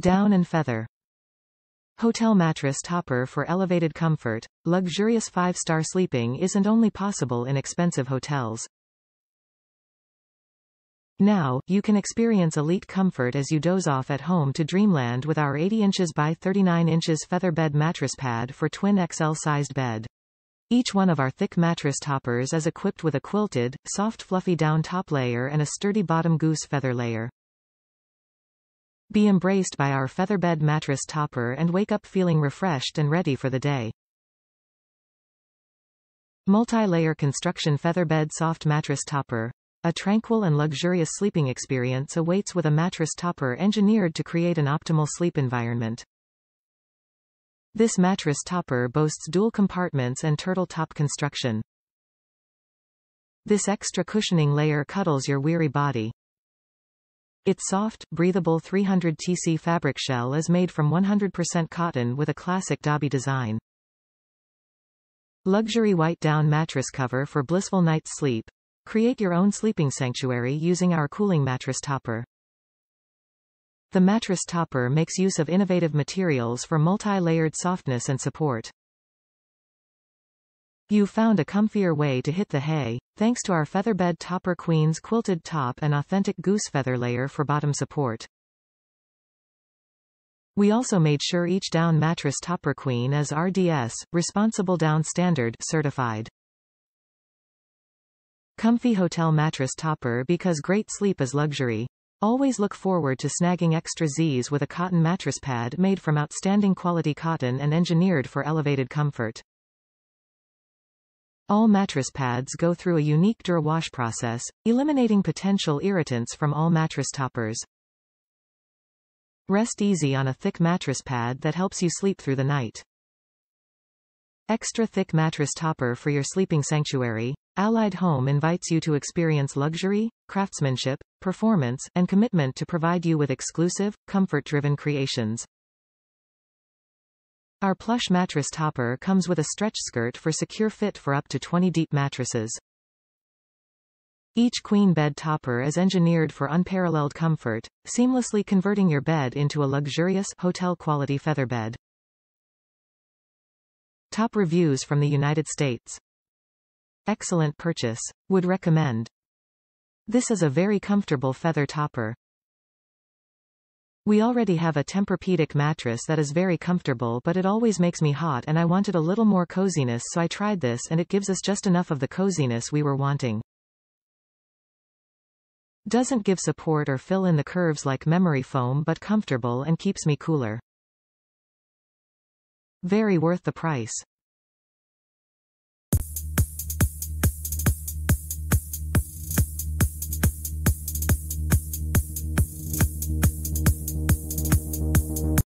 Down and feather. Hotel mattress topper for elevated comfort. Luxurious five-star sleeping isn't only possible in expensive hotels. Now, you can experience elite comfort as you doze off at home to dreamland with our 80 inches by 39 inches featherbed mattress pad for twin XL-sized bed. Each one of our thick mattress toppers is equipped with a quilted, soft fluffy down top layer and a sturdy bottom goose feather layer. Be embraced by our featherbed mattress topper and wake up feeling refreshed and ready for the day. Multi-layer construction featherbed soft mattress topper. A tranquil and luxurious sleeping experience awaits with a mattress topper engineered to create an optimal sleep environment. This mattress topper boasts dual compartments and turtle top construction. This extra cushioning layer cuddles your weary body. Its soft, breathable 300 TC fabric shell is made from 100% cotton with a classic Dobby design. Luxury white down mattress cover for blissful night's sleep. Create your own sleeping sanctuary using our cooling mattress topper. The mattress topper makes use of innovative materials for multi-layered softness and support. You found a comfier way to hit the hay, thanks to our featherbed topper queen's quilted top and authentic goose feather layer for bottom support. We also made sure each down mattress topper queen is RDS, Responsible Down Standard, certified. Comfy hotel mattress topper because great sleep is luxury. Always look forward to snagging extra Z's with a cotton mattress pad made from outstanding quality cotton and engineered for elevated comfort. All mattress pads go through a unique Dura-Wash process, eliminating potential irritants from all mattress toppers. Rest easy on a thick mattress pad that helps you sleep through the night. Extra thick mattress topper for your sleeping sanctuary. Allied Home invites you to experience luxury, craftsmanship, performance, and commitment to provide you with exclusive, comfort-driven creations. Our plush mattress topper comes with a stretch skirt for secure fit for up to 20 deep mattresses. Each queen bed topper is engineered for unparalleled comfort, seamlessly converting your bed into a luxurious hotel-quality feather bed. Top reviews from the United States. Excellent purchase. Would recommend. This is a very comfortable feather topper. We already have a Tempur-Pedic mattress that is very comfortable but it always makes me hot and I wanted a little more coziness so I tried this and it gives us just enough of the coziness we were wanting. Doesn't give support or fill in the curves like memory foam but comfortable and keeps me cooler. Very worth the price.